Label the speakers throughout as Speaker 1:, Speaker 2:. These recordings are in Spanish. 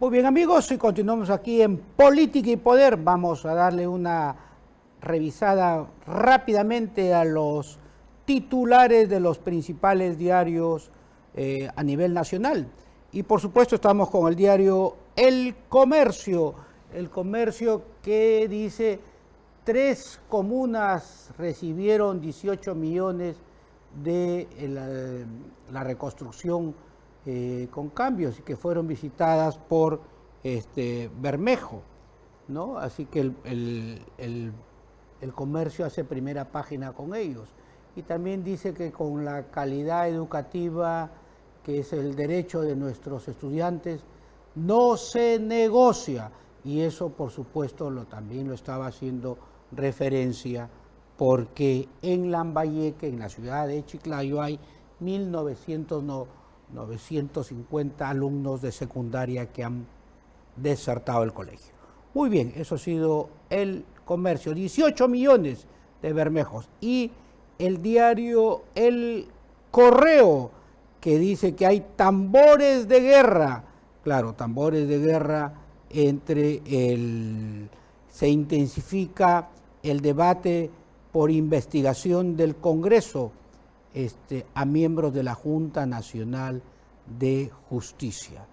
Speaker 1: Muy bien amigos, y continuamos aquí en Política y Poder. Vamos a darle una revisada rápidamente a los titulares de los principales diarios eh, a nivel nacional. Y por supuesto estamos con el diario El Comercio, el comercio que dice tres comunas recibieron 18 millones de eh, la, reconstrucción eh, con cambios y que fueron visitadas por este, Bermejo. ¿no? Así que el, el comercio hace primera página con ellos. Y también dice que con la calidad educativa, que es el derecho de nuestros estudiantes, no se negocia. Y eso, por supuesto, lo, también lo estaba haciendo referencia porque en Lambayeque, en la ciudad de Chiclayo, hay 1.950 alumnos de secundaria que han desertado el colegio. Muy bien, eso ha sido el comercio, 18 millones de bermejos. Y el diario El Correo, que dice que hay tambores de guerra, claro, tambores de guerra entre el... se intensifica el debate por investigación del Congreso este, a miembros de la Junta Nacional de Justicia.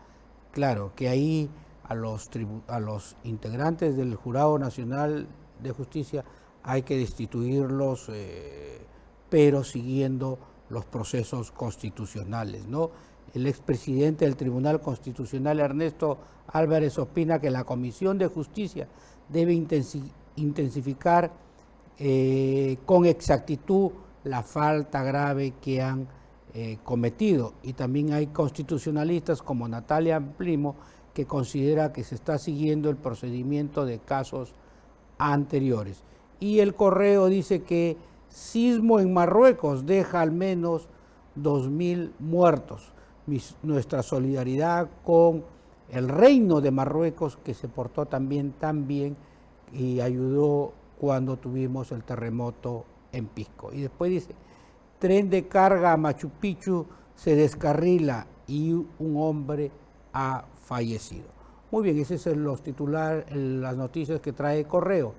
Speaker 1: Claro que ahí a los, integrantes del Jurado Nacional de Justicia hay que destituirlos, eh, pero siguiendo los procesos constitucionales. ¿no? El expresidente del Tribunal Constitucional, Ernesto Álvarez, opina que la Comisión de Justicia debe intensificar eh, con exactitud la falta grave que han eh, cometido. Y también hay constitucionalistas como Natalia Primo que considera que se está siguiendo el procedimiento de casos anteriores. Y el correo dice que sismo en Marruecos deja al menos 2.000 muertos. nuestra solidaridad con el reino de Marruecos que se portó también tan bien y ayudó cuando tuvimos el terremoto en Pisco. Y después dice, tren de carga a Machu Picchu se descarrila y un hombre ha fallecido. Muy bien, esos son los titulares, las noticias que trae Correo.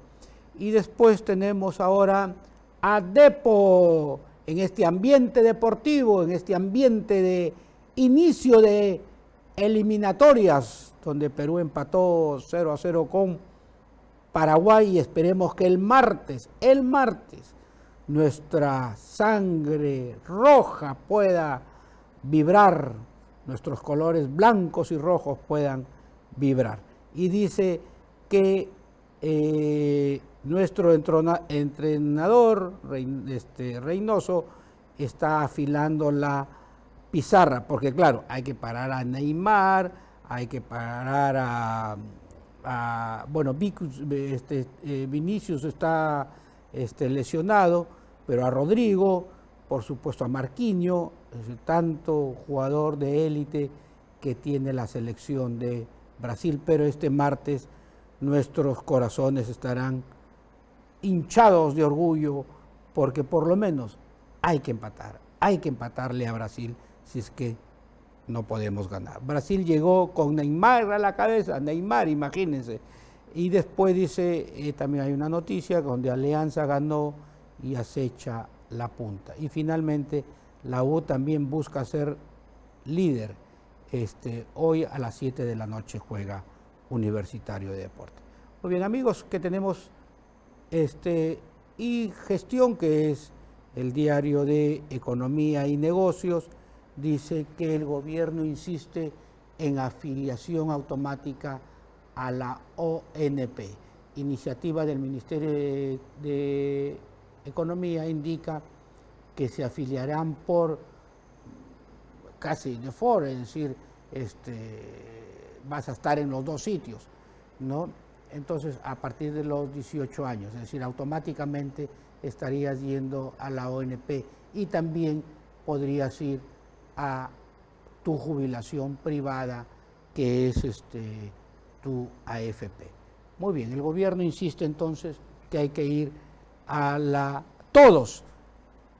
Speaker 1: Y después tenemos ahora a Depo en este ambiente deportivo, en este ambiente de inicio de eliminatorias, donde Perú empató 0 a 0 con Paraguay y esperemos que el martes, el martes, nuestra sangre roja pueda vibrar, nuestros colores blancos y rojos puedan vibrar. Y dice que eh, nuestro entrenador este, Reynoso está afilando la pizarra, porque claro, hay que parar a Neymar, hay que parar a, bueno, este, eh, Vinicius está este, lesionado, pero a Rodrigo, por supuesto a Marquinho, tanto jugador de élite que tiene la selección de Brasil, pero este martes nuestros corazones estarán hinchados de orgullo porque por lo menos hay que empatar, hay que empatarle a Brasil si es que no podemos ganar. Brasil llegó con Neymar a la cabeza, Neymar, imagínense. Y después dice, eh, también hay una noticia donde Alianza ganó y acecha la punta. Y finalmente la U también busca ser líder este, hoy a las 7 de la noche juega Universitario de Deporte. Muy bien, amigos, que tenemos este, y gestión, que es el diario de Economía y Negocios, dice que el gobierno insiste en afiliación automática a la ONP. Iniciativa del Ministerio de, Economía indica que se afiliarán por casi de foro, es decir, este, vas a estar en los dos sitios, ¿no? Entonces, a partir de los 18 años, es decir, automáticamente estarías yendo a la ONP y también podrías ir a tu jubilación privada, que es este, tu AFP. Muy bien, el gobierno insiste entonces que hay que ir a la, todos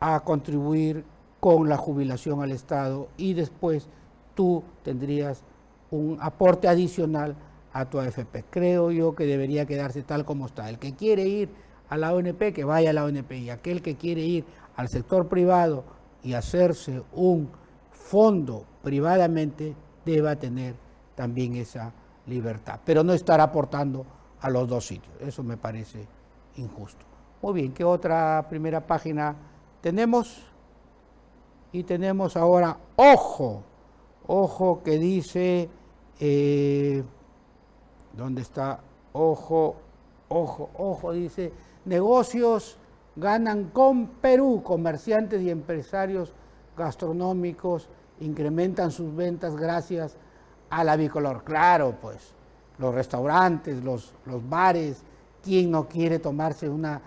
Speaker 1: a contribuir con la jubilación al Estado y después tú tendrías un aporte adicional a tu AFP. Creo yo que debería quedarse tal como está. El que quiere ir a la ONP, que vaya a la ONP. Y aquel que quiere ir al sector privado y hacerse un fondo privadamente, deba tener también esa libertad. Pero no estar aportando a los dos sitios. Eso me parece injusto. Muy bien, ¿qué otra primera página tenemos? Y tenemos ahora, ojo, ojo que dice, eh, ¿dónde está? Ojo, ojo, ojo, dice, negocios ganan con Perú, comerciantes y empresarios gastronómicos incrementan sus ventas gracias a la bicolor. Claro, pues los restaurantes, los, los bares, ¿quién no quiere tomarse una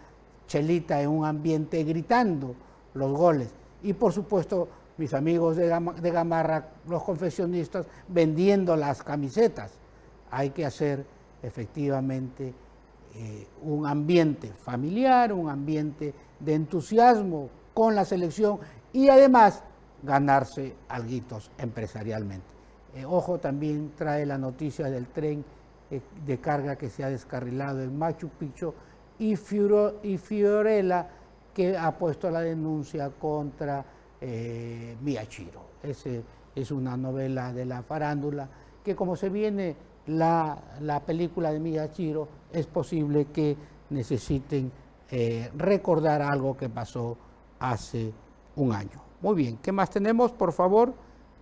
Speaker 1: chelita en un ambiente gritando los goles? Y por supuesto, mis amigos de, Gamarra, los confesionistas, vendiendo las camisetas. Hay que hacer efectivamente eh, un ambiente familiar, un ambiente de entusiasmo con la selección y además ganarse alguitos empresarialmente. Eh, ojo, también trae la noticia del tren eh, de carga que se ha descarrilado en Machu Picchu y, y Fiorella que ha puesto la denuncia contra eh. Ese es una novela de la farándula que como se viene la, la película de Miyachiro, es posible que necesiten eh, recordar algo que pasó hace un año. Muy bien, ¿qué más tenemos, por favor?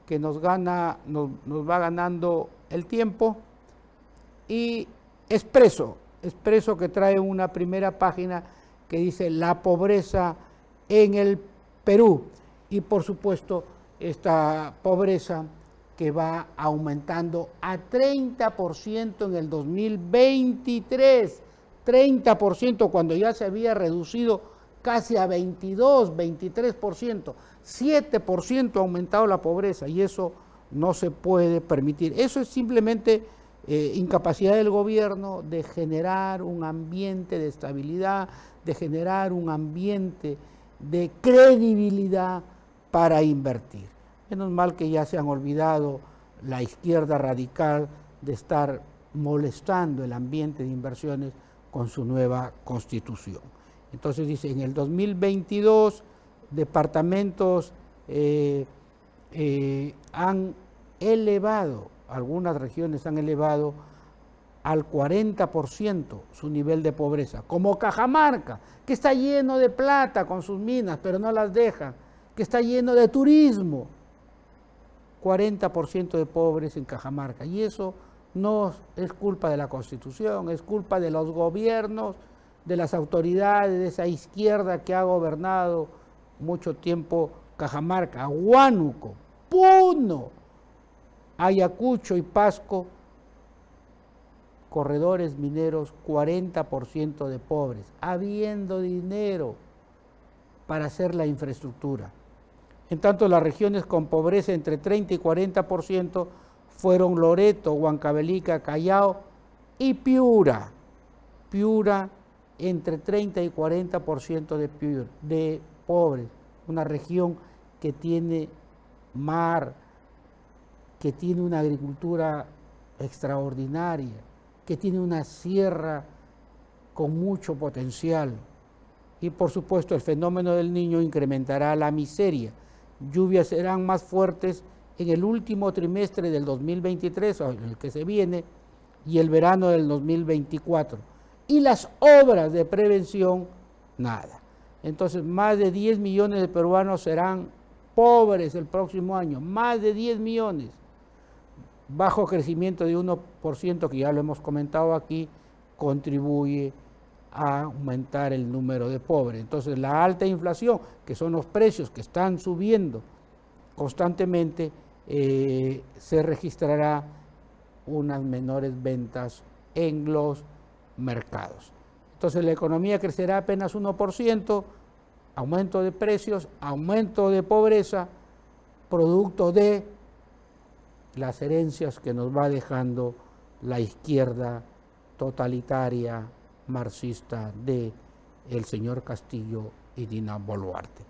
Speaker 1: Que nos, gana, nos, nos va ganando el tiempo. Y Expreso, Expreso que trae una primera página que dice la pobreza en el Perú. Y por supuesto, esta pobreza que va aumentando a 30% en el 2023. 30% cuando ya se había reducido casi a 22, 23%. 7% ha aumentado la pobreza y eso no se puede permitir. Eso es simplemente eh, incapacidad del gobierno de generar un ambiente de estabilidad, de generar un ambiente de credibilidad para invertir. Menos mal que ya se han olvidado la izquierda radical de estar molestando el ambiente de inversiones con su nueva constitución. Entonces dice, en el 2022 departamentos eh, eh, han elevado, algunas regiones han elevado al 40% su nivel de pobreza, como Cajamarca, que está lleno de plata con sus minas, pero no las deja, que está lleno de turismo, 40% de pobres en Cajamarca. Y eso no es culpa de la Constitución, es culpa de los gobiernos, de las autoridades, de esa izquierda que ha gobernado mucho tiempo Cajamarca, Huánuco, Puno, Ayacucho y Pasco, corredores mineros, 40% de pobres, habiendo dinero para hacer la infraestructura. En tanto, las regiones con pobreza entre 30 y 40% fueron Loreto, Huancavelica, Callao y Piura. Piura entre 30 y 40% de, de pobres. Una región que tiene mar, que tiene una agricultura extraordinaria, que tiene una sierra con mucho potencial. Y por supuesto el fenómeno del niño incrementará la miseria lluvias serán más fuertes en el último trimestre del 2023, o el que se viene, y el verano del 2024. Y las obras de prevención, nada. Entonces, más de 10 millones de peruanos serán pobres el próximo año, más de 10 millones. Bajo crecimiento de 1%, que ya lo hemos comentado aquí, contribuye a aumentar el número de pobres. Entonces la alta inflación, que son los precios que están subiendo constantemente, eh, se registrará unas menores ventas en los mercados. Entonces la economía crecerá apenas 1%, aumento de precios, aumento de pobreza, producto de las herencias que nos va dejando la izquierda totalitaria marxista de el señor Castillo y Dina Boluarte.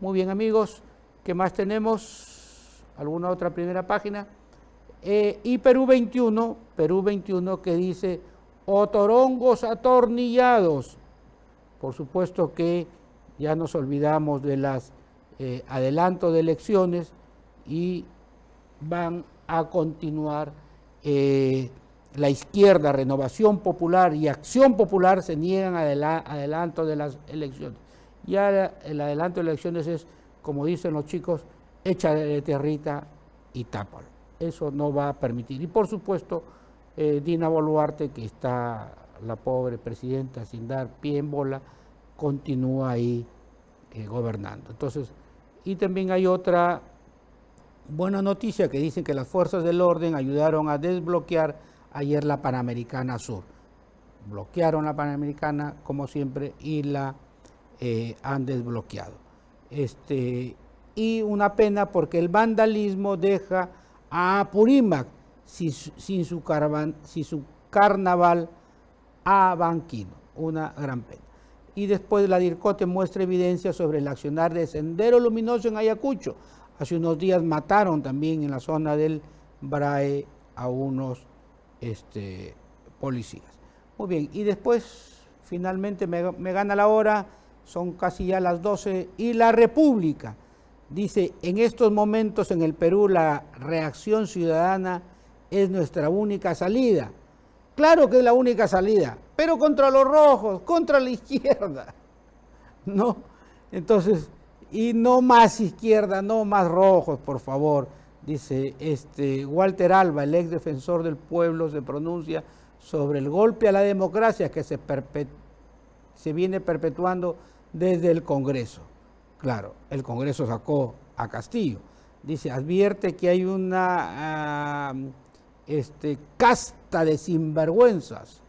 Speaker 1: Muy bien amigos, ¿qué más tenemos? ¿Alguna otra primera página? Eh, y Perú 21, Perú 21 que dice otorongos atornillados. Por supuesto que ya nos olvidamos de las eh, adelantos de elecciones y van a continuar eh, la izquierda, Renovación Popular y Acción Popular se niegan al adelanto de las elecciones. Ya el adelanto de elecciones es, como dicen los chicos, echa de tierrita y tápalo. Eso no va a permitir. Y por supuesto, eh, Dina Boluarte, que está la pobre presidenta sin dar pie en bola, continúa ahí eh, gobernando. Entonces, y también hay otra buena noticia que dicen que las fuerzas del orden ayudaron a desbloquear ayer la Panamericana Sur. Bloquearon la Panamericana, como siempre, y la eh, han desbloqueado. Este, y una pena porque el vandalismo deja a Apurímac sin, su, sin su carnaval a Banquino. Una gran pena. Y después la DIRCOTE muestra evidencia sobre el accionar de Sendero Luminoso en Ayacucho. Hace unos días mataron también en la zona del Brae a unos este, policías. Muy bien, y después finalmente me, me gana la hora, son casi ya las 12, y la República dice, en estos momentos en el Perú la reacción ciudadana es nuestra única salida. Claro que es la única salida, pero contra los rojos, contra la izquierda. ¿No? Entonces, y no más izquierda, no más rojos, por favor dice este Walter Alba, el ex defensor del pueblo, se pronuncia sobre el golpe a la democracia que se, viene perpetuando desde el Congreso. Claro, el Congreso sacó a Castillo. Dice, advierte que hay una este, casta de sinvergüenzas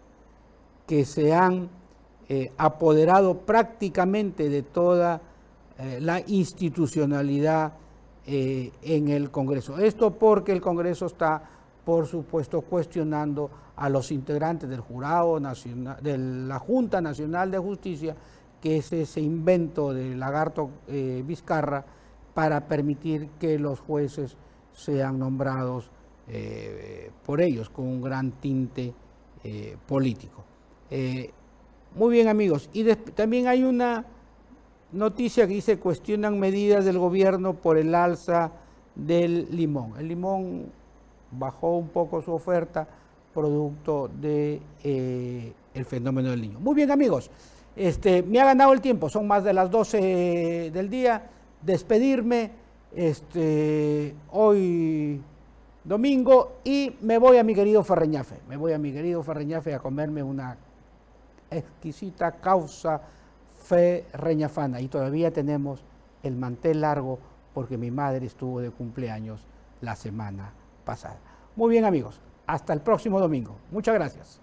Speaker 1: que se han eh, apoderado prácticamente de toda eh, la institucionalidad eh, en el Congreso. Esto porque el Congreso está, por supuesto, cuestionando a los integrantes del jurado nacional, de la Junta Nacional de Justicia, que es ese invento de Lagarto eh, Vizcarra para permitir que los jueces sean nombrados por ellos con un gran tinte político. muy bien amigos, y también hay una noticia que dice cuestionan medidas del gobierno por el alza del limón. El limón bajó un poco su oferta producto de eh, fenómeno del niño. Muy bien amigos, este, me ha ganado el tiempo, son más de las 12 del día. Despedirme este, hoy domingo y me voy a mi querido Ferreñafe. Me voy a mi querido Ferreñafe a comerme una exquisita causa fe reñafana y todavía tenemos el mantel largo porque mi madre estuvo de cumpleaños la semana pasada. Muy bien amigos, hasta el próximo domingo. Muchas gracias.